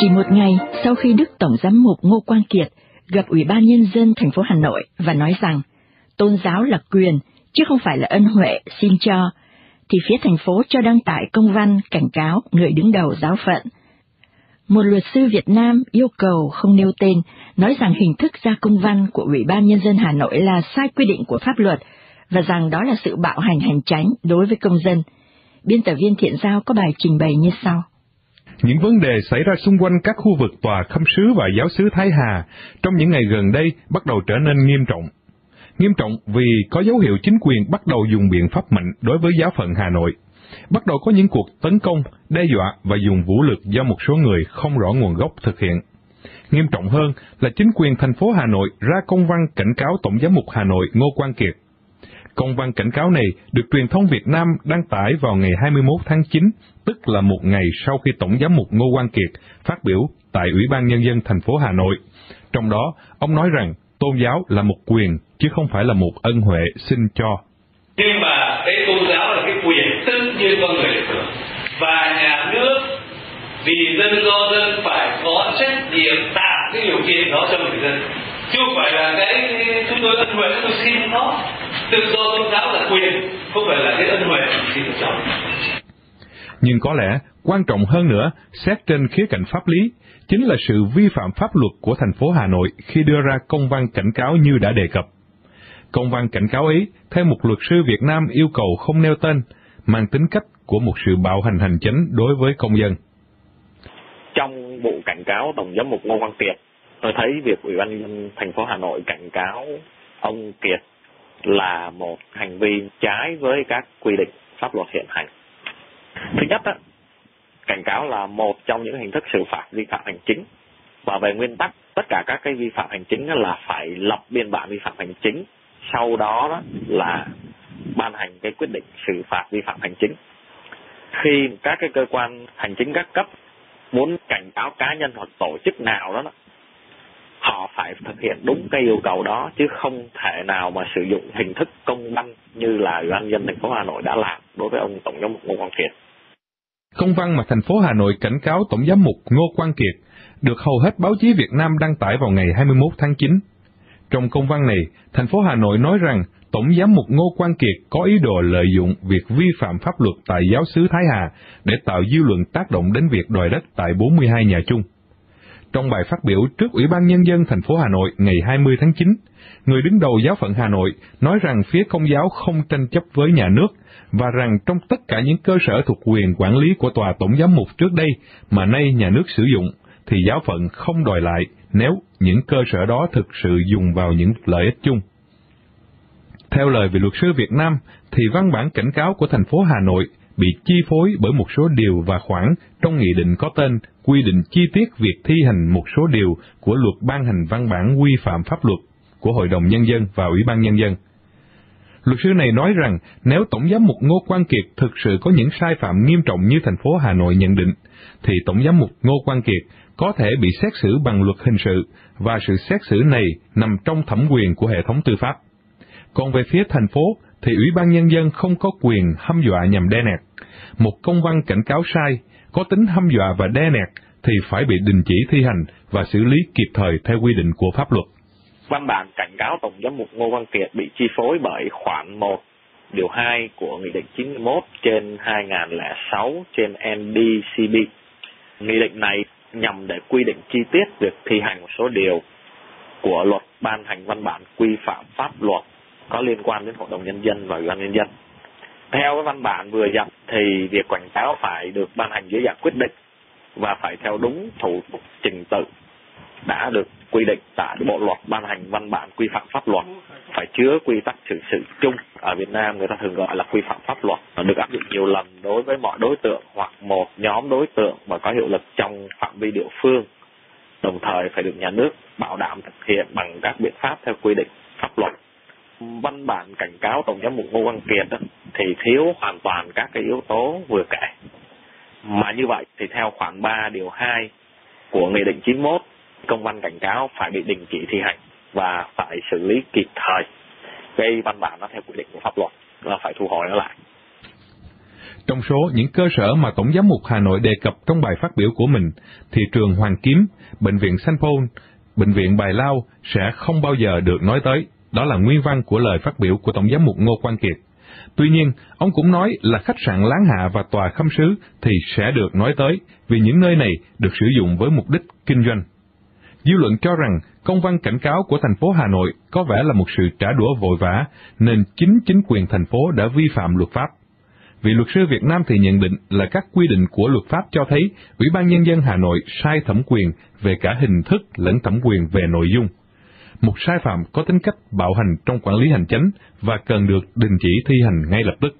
Chỉ một ngày sau khi Đức Tổng Giám mục Ngô Quang Kiệt gặp Ủy ban Nhân dân thành phố Hà Nội và nói rằng tôn giáo là quyền chứ không phải là ân huệ xin cho, thì phía thành phố cho đăng tải công văn cảnh cáo người đứng đầu giáo phận. Một luật sư Việt Nam yêu cầu không nêu tên, nói rằng hình thức ra công văn của Ủy ban Nhân dân Hà Nội là sai quy định của pháp luật và rằng đó là sự bạo hành hành tránh đối với công dân. Biên tập viên Thiện Giao có bài trình bày như sau. Những vấn đề xảy ra xung quanh các khu vực tòa khâm sứ và giáo sứ Thái Hà trong những ngày gần đây bắt đầu trở nên nghiêm trọng. Nghiêm trọng vì có dấu hiệu chính quyền bắt đầu dùng biện pháp mạnh đối với giáo phận Hà Nội. Bắt đầu có những cuộc tấn công, đe dọa và dùng vũ lực do một số người không rõ nguồn gốc thực hiện. Nghiêm trọng hơn là chính quyền thành phố Hà Nội ra công văn cảnh cáo Tổng giám mục Hà Nội Ngô Quang Kiệt Công văn cảnh cáo này được truyền thông Việt Nam đăng tải vào ngày 21 tháng 9, tức là một ngày sau khi Tổng giám mục Ngô Quang Kiệt phát biểu tại Ủy ban Nhân dân thành phố Hà Nội. Trong đó, ông nói rằng tôn giáo là một quyền, chứ không phải là một ân huệ xin cho. Nhưng mà cái tôn giáo là cái quyền tức như con người Và nhà nước vì dân do dân phải có trách nhiệm tạo cái điều kiện đó cho người dân chứ không phải là cái chúng tôi ân huệ tôi xin nó tự do tôn giáo là quyền không phải là cái ân huệ xin cho nhưng có lẽ quan trọng hơn nữa, xét trên khía cạnh pháp lý, chính là sự vi phạm pháp luật của thành phố Hà Nội khi đưa ra công văn cảnh cáo như đã đề cập. Công văn cảnh cáo ấy, theo một luật sư Việt Nam yêu cầu không nêu tên, mang tính cách của một sự bạo hành hành chính đối với công dân. Trong vụ cảnh cáo Tổng giám mục Ngô Văn Kiệt, tôi thấy việc Ủy ban nhân thành phố Hà Nội cảnh cáo ông Kiệt là một hành vi trái với các quy định pháp luật hiện hành. Thứ nhất, á, cảnh cáo là một trong những hình thức xử phạt vi phạm hành chính. Và về nguyên tắc tất cả các cái vi phạm hành chính là phải lập biên bản vi phạm hành chính. Sau đó, đó là ban hành cái quyết định xử phạt vi phạm hành chính. Khi các cái cơ quan hành chính các cấp muốn cảnh cáo cá nhân hoặc tổ chức nào đó, đó họ phải thực hiện đúng cái yêu cầu đó chứ không thể nào mà sử dụng hình thức công văn như là ủy ban dân thành phố Hà Nội đã làm đối với ông tổng giám mục Ngô Quang Kiệt. Công văn mà thành phố Hà Nội cảnh cáo tổng giám mục Ngô Quang Kiệt được hầu hết báo chí Việt Nam đăng tải vào ngày 21 tháng 9. Trong công văn này, thành phố Hà Nội nói rằng Tổng giám mục Ngô Quang Kiệt có ý đồ lợi dụng việc vi phạm pháp luật tại giáo xứ Thái Hà để tạo dư luận tác động đến việc đòi đất tại 42 nhà chung. Trong bài phát biểu trước Ủy ban Nhân dân thành phố Hà Nội ngày 20 tháng 9, người đứng đầu giáo phận Hà Nội nói rằng phía công giáo không tranh chấp với nhà nước và rằng trong tất cả những cơ sở thuộc quyền quản lý của tòa tổng giám mục trước đây mà nay nhà nước sử dụng, thì giáo phận không đòi lại nếu những cơ sở đó thực sự dùng vào những lợi ích chung. Theo lời vị luật sư Việt Nam, thì văn bản cảnh cáo của thành phố Hà Nội bị chi phối bởi một số điều và khoản trong nghị định có tên quy định chi tiết việc thi hành một số điều của luật ban hành văn bản quy phạm pháp luật của Hội đồng Nhân dân và Ủy ban Nhân dân. Luật sư này nói rằng nếu Tổng giám mục Ngô Quang Kiệt thực sự có những sai phạm nghiêm trọng như thành phố Hà Nội nhận định, thì Tổng giám mục Ngô Quang Kiệt có thể bị xét xử bằng luật hình sự và sự xét xử này nằm trong thẩm quyền của hệ thống tư pháp. Còn về phía thành phố thì Ủy ban Nhân dân không có quyền hăm dọa nhằm đe nẹt. Một công văn cảnh cáo sai, có tính hăm dọa và đe nẹt thì phải bị đình chỉ thi hành và xử lý kịp thời theo quy định của pháp luật. Văn bản cảnh cáo Tổng giám mục Ngô Văn Kiệt bị chi phối bởi khoản 1 điều 2 của Nghị định 91 trên 2006 trên NDCB. Nghị định này nhằm để quy định chi tiết việc thi hành một số điều của luật ban hành văn bản quy phạm pháp luật có liên quan đến hội đồng nhân dân và ủy ban nhân dân. Theo cái văn bản vừa dập thì việc quảng cáo phải được ban hành dưới dạng quyết định và phải theo đúng thủ tục trình tự đã được quy định tại bộ luật ban hành văn bản quy phạm pháp luật. Phải chứa quy tắc xử sự chung. Ở Việt Nam người ta thường gọi là quy phạm pháp luật. Được áp dụng nhiều lần đối với mọi đối tượng hoặc một nhóm đối tượng mà có hiệu lực trong phạm vi địa phương. Đồng thời phải được nhà nước bảo đảm thực hiện bằng các biện pháp theo quy định pháp luật văn bản cảnh cáo tổng giám mục Ngô Văn Kiệt đó, thì thiếu hoàn toàn các cái yếu tố vừa kể. Mà như vậy thì theo khoản 3 điều 2 của Nghị định 91, công văn cảnh cáo phải bị đình chỉ thi hành và phải xử lý kịp thời. Cái văn bản nó theo quy định của pháp luật là phải thu hồi nó lại. Trong số những cơ sở mà Tổng giám mục Hà Nội đề cập trong bài phát biểu của mình, thì trường Hoàng Kiếm, Bệnh viện Sanh Paul, Bệnh viện Bài Lao sẽ không bao giờ được nói tới. Đó là nguyên văn của lời phát biểu của Tổng giám mục Ngô Quang Kiệt. Tuy nhiên, ông cũng nói là khách sạn Láng Hạ và tòa khâm sứ thì sẽ được nói tới, vì những nơi này được sử dụng với mục đích kinh doanh. Dư luận cho rằng công văn cảnh cáo của thành phố Hà Nội có vẻ là một sự trả đũa vội vã, nên chính chính quyền thành phố đã vi phạm luật pháp. Vị luật sư Việt Nam thì nhận định là các quy định của luật pháp cho thấy Ủy ban Nhân dân Hà Nội sai thẩm quyền về cả hình thức lẫn thẩm quyền về nội dung. Một sai phạm có tính cách bạo hành trong quản lý hành chánh và cần được đình chỉ thi hành ngay lập tức.